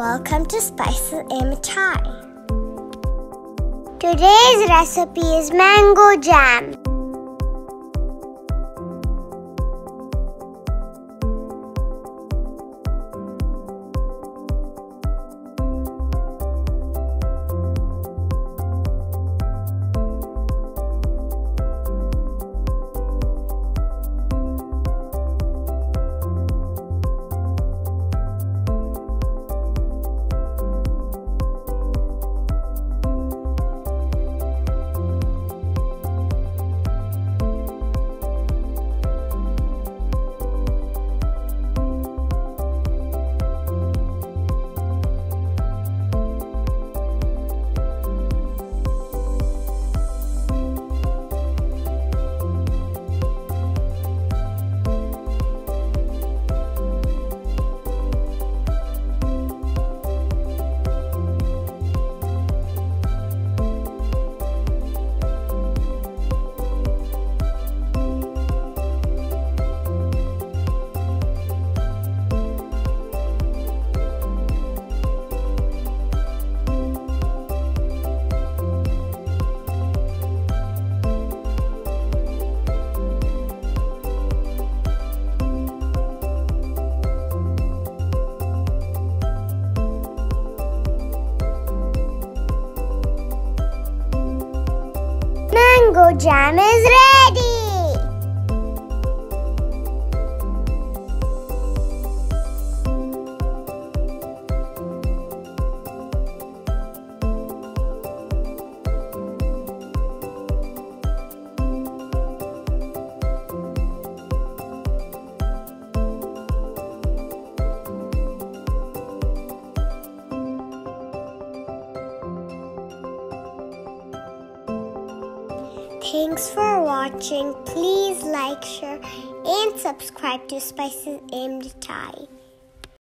Welcome to Spices and Mithai. Today's recipe is mango jam. Mango jam is ready. Thanks for watching. Please like, share, and subscribe to Spices in Mithai.